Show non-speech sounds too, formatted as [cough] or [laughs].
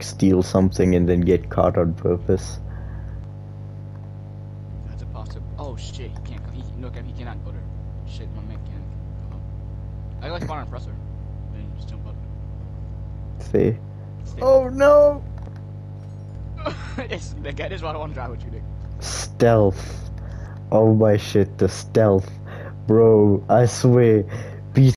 steal something and then get caught on purpose. That's a possible. Oh shit, he can't. He, no, he cannot go there. Shit, my man can't go. I like spawn and presser. Then just jump up. See? Oh no! [laughs] Yes, that that is is I want to drive with you, Nick. Stealth. Oh my shit, the stealth. Bro, I swear,